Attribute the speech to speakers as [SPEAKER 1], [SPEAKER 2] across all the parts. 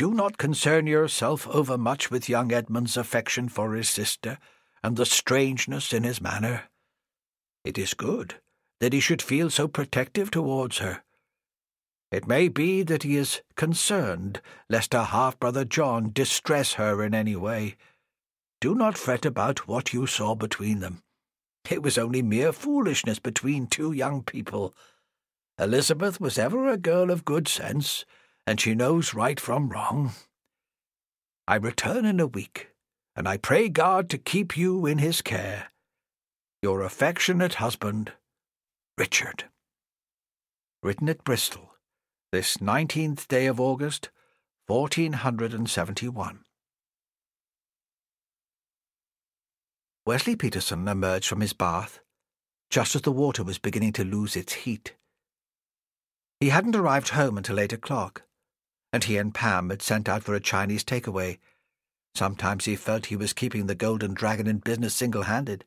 [SPEAKER 1] do not concern yourself overmuch with young Edmund's affection for his sister and the strangeness in his manner. It is good that he should feel so protective towards her. It may be that he is concerned lest her half-brother John distress her in any way. Do not fret about what you saw between them. It was only mere foolishness between two young people. Elizabeth was ever a girl of good sense, and she knows right from wrong. I return in a week, and I pray God to keep you in his care. Your affectionate husband, Richard. Written at Bristol, this nineteenth day of August, fourteen hundred and seventy-one. Wesley Peterson emerged from his bath just as the water was beginning to lose its heat. He hadn't arrived home until eight o'clock, and he and Pam had sent out for a Chinese takeaway. Sometimes he felt he was keeping the Golden Dragon in business single-handed.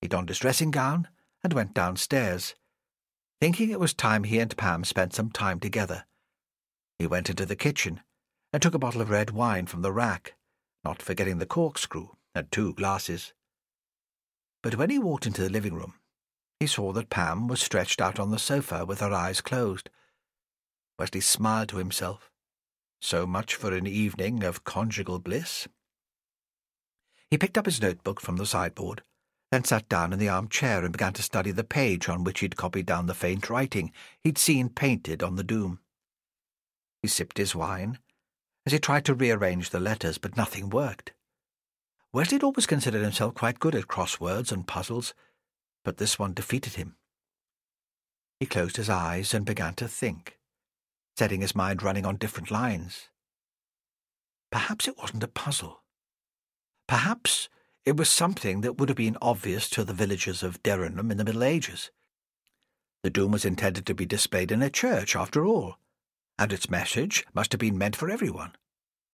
[SPEAKER 1] He donned his dressing gown and went downstairs, thinking it was time he and Pam spent some time together. He went into the kitchen and took a bottle of red wine from the rack, not forgetting the corkscrew and two glasses. But when he walked into the living room, he saw that Pam was stretched out on the sofa with her eyes closed. Wesley smiled to himself. So much for an evening of conjugal bliss. He picked up his notebook from the sideboard, then sat down in the armchair and began to study the page on which he'd copied down the faint writing he'd seen painted on the doom. He sipped his wine as he tried to rearrange the letters, but nothing worked. Wesley had always considered himself quite good at crosswords and puzzles, but this one defeated him. He closed his eyes and began to think, setting his mind running on different lines. Perhaps it wasn't a puzzle. Perhaps it was something that would have been obvious to the villagers of Derrenham in the Middle Ages. The doom was intended to be displayed in a church, after all, and its message must have been meant for everyone.